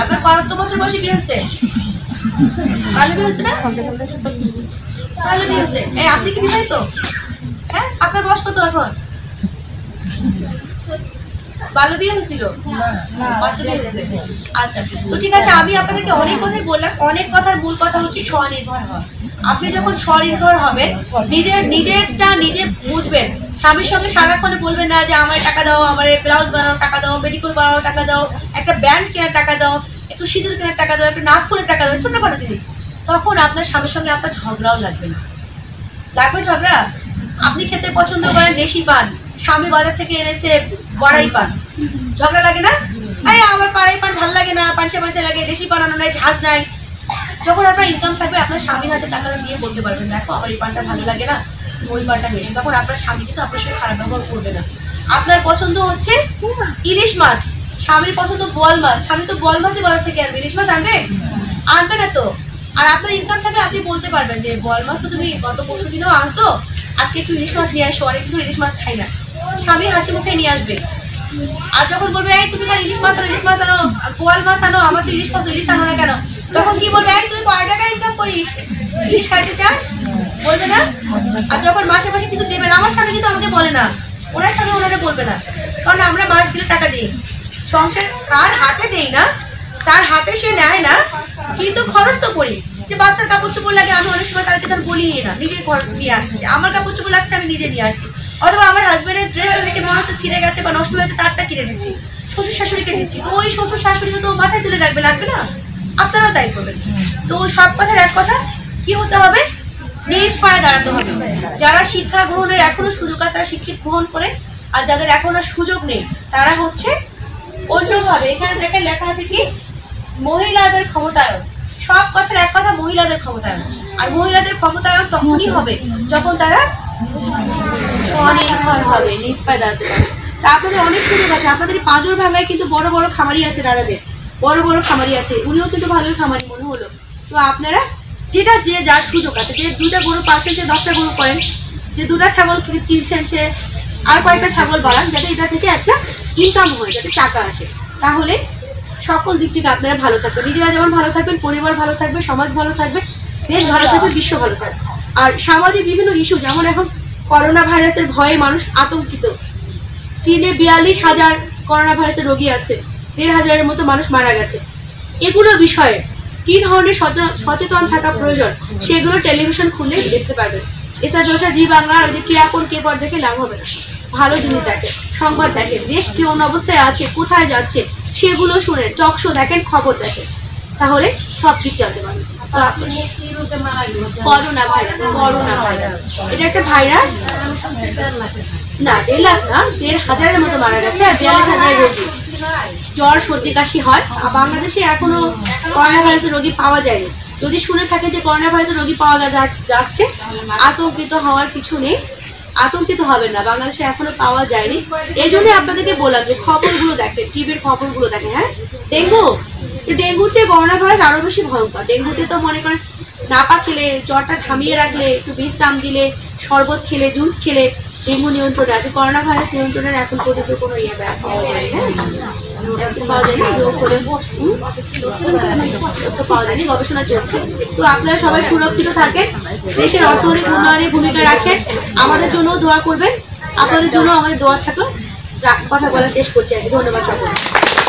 আপনার কত বছর বয়সে বিয়ে হচ্ছে ভালো বিয়ে হচ্ছে না? আপনি কি বিবাহিত? হ্যাঁ আপনার বয়স কত এখন? ভালো বিয়ে হয়েছিল? আচ্ছা তো ঠিক আছে আমি আপনাদেরকে অনেক কথাই বললাম। অনেক কথার মূল কথা হচ্ছে স্বনির্ভর হওয়া। আপনি যখন স্বনির্ভর হবেন নিজের নিজেরটা নিজে বুঝবেন। স্বামীর সঙ্গে সারাক্ষণে বলবেন না যে আমার টাকা দাও আমার ব্লাউজ বানানোর টাকা দাও মেডিকেল বানানোর টাকা দাও একটা ব্যান্ড কেনার টাকা দাও একটু সিঁদুর কেনার টাকা দাও একটা নাক ফুলের টাকা দাও ছোটখাটো জিনিস। তখন আপনার স্বামীর সঙ্গে আপনার ঝগড়াও লাগবে না। লাগবে ঝগড়া? আপনি খেতে পছন্দ করেন দেশি পান। স্বামী বাজার থেকে এনেছে বড়াই পান। ঝগড়া লাগে না? আরে আমার পাড়াই পান ভালো লাগে না পাঞ্চে পাঞ্চে লাগে, দেশি বানানো নাই, ঝাঁজ নাই। যখন আপনার ইনকাম থাকবে, আপনার স্বামীর হাতে টাকাটা নিয়ে বলতে পারবেন দেখো, আমার এই পানটা ভালো লাগে না, ওই পানটা বেশি। তখন আপনার স্বামী কিন্তু আপনার সঙ্গে খারাপ ব্যবহার করবে না। আপনার পছন্দ হচ্ছে ইলিশ মাছ। স্বামীর পছন্দ বোয়াল মাছ। স্বামী তো বোয়াল মাছই বাজার থেকে আনবে। ইলিশ মাছ আনবে? আনবে না তো। আর আপনার ইনকাম থাকলে আপনি বলতে পারবেন যে বোয়াল মাছ তো তুমি গত পরশু দিনও আনছো, আজকে একটু ইলিশ মাছ নিয়ে আসো, অনেক কিন্তু ইলিশ মাছ খাই না। স্বামী হাসি মুখে নিয়ে আসবে। আর যখন বলবে, এই তুমি খালি ইলিশ মাছ আনো, ইলিশ মাছ আনো বোয়াল মাছ আনো, আমার তো ইলিশ মাছ, ইলিশ আনো না কেন? তখন কি বলবে, এই তুই কয় টাকা ইনকাম করিস? ইলিশ খাইতে চাস? বলবে না। আর যখন মাসে মাসে কিছু দেবেন আমার সামনে কিন্তু আমাকে বলে না। ওনার সামনে ওনারা বলবে না। কারণ আমরা মাস গেলে টাকা দিই। সংসার তার হাতে দেই না, তার হাতে সে নেয় না, কিন্তু খরচ তো করি। যে বাচ্চার কাপড় চোপড় লাগে, আমি অনেক সময় তাদেরকে তখন বলি না। নিজে নিয়ে আসতে আমার কাপড় চোপড় লাগছে, আমি নিজে নিয়ে আসছি। অথবা আমার হাজবেন্ডের ড্রেসটা দেখে মনে হচ্ছে ছিঁড়ে গেছে বা নষ্ট হয়েছে, তারটা কিনে দিচ্ছি শ্বশুর শাশুড়িকে দিচ্ছি তো ওই শ্বশুর শাশুড়িকে তো মাথায় তুলে রাখবে, লাগবে না? আপনারাও তাই করবেন। তো সব কথার এক কথা, কি হতে হবে? নিজ পায়ে দাঁড়াতে হবে। যারা শিক্ষা গ্রহণের এখনও সুযোগ আছে, তারা শিক্ষা গ্রহণ করে। আর যাদের এখনও সুযোগ নেই, তারা হচ্ছে অন্যভাবে। এখানে দেখেন লেখা আছে কি? মহিলাদের ক্ষমতায়ন। সব কথার এক কথা মহিলাদের ক্ষমতায়ন। আর মহিলাদের ক্ষমতায়ন তখনই হবে যখন তারা স্বনির্ভর অনেক সুযোগ আছে। আপনাদের পাঁজর ভাঙায় কিন্তু বড় বড় খামারি আছে দাদাদের। বড় বড় খামারি আছে। উনিও কিন্তু ভালো খামারি মনে হলো। তো আপনারা যেটা যে যার সুযোগ আছে, যে দুটা গরু পাচ্ছেন সে দশটা গরু করেন, যে দুটা ছাগল থেকে চিনছেন সে, আর কয়েকটা ছাগল বাড়ান, যাতে এটা থেকে একটা ইনকাম হয়, যাতে টাকা আসে। তাহলে সকল দিক থেকে আপনারা ভালো থাকবেন। নিজেরা যেমন ভালো থাকবেন, পরিবার ভালো থাকবে, সমাজ ভালো থাকবে, দেশ ভালো থাকবে, বিশ্ব ভালো থাকবে। আর সামাজিক বিভিন্ন ইস্যু যেমন এখন করোনা ভাইরাসের ভয়ে মানুষ আতঙ্কিত। চীনে বিয়াল্লিশ হাজার করোনা ভাইরাসের রোগী আছে, দেড় হাজারের মতো মানুষ মারা গেছে। এগুলো বিষয়ে কি ধরনের সচে- সচেতন থাকা প্রয়োজন, সেগুলো টেলিভিশন খুলে দেখতে পারবেন। এছাড়া জলসা জি বাংলার ওই যে কে আপন, কে পর দেখে লাভ হবে না। ভালো জিনিস দেখেন সংবাদ দেখেন দেশ কোন অবস্থায় আছে, কোথায় যাচ্ছে, সেগুলো শুনেন, টক শো দেখেন, খবর দেখেন। তাহলে সব কিছু জানতে পারবেন। এটা একটা ভাইরাস? না না, দেড় হাজারের মতো মারা জ্বর, সর্দি, কাশি হয়। আর বাংলাদেশে এখনও করোনা ভাইরাসের রোগী পাওয়া যায়নি। যদি শুনে থাকে যে করোনা ভাইরাসের রোগী পাওয়া যাচ্ছে, আতঙ্কিত হওয়ার কিছু নেই। আতঙ্কিত হবেন না, বাংলাদেশে এখনও পাওয়া যায়নি। এই জন্য আপনাদেরকে বললাম যে খবরগুলো দেখেন, টিভির খবরগুলো দেখেন হ্যাঁ? ডেঙ্গু ডেঙ্গুর চেয়ে করোনা ভাইরাস আরও বেশি ভয়ঙ্কর। ডেঙ্গুতে তো মনে করেন নাপা খেলে, জ্বরটা থামিয়ে রাখলে, একটু বিশ্রাম দিলে, শরবত খেলে জুস খেলে ডেঙ্গু নিয়ন্ত্রণে আসে। করোনা ভাইরাস নিয়ন্ত্রণের এখন পর্যন্ত কোনো ইয়ে পাওয়া হ্যাঁ? পাওয়া যায়নি গবেষণা চলছে। তো আপনারা সবাই সুরক্ষিত থাকেন অর্থনৈতিক ভূমিকা রাখেন, আমাদের জন্য দোয়া করবেন, আপনাদের জন্য আমাদের দোয়া থাকল। কথা বলা শেষ করছি আর কি। ধন্যবাদ সকলকে।